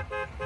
Ha ha ha!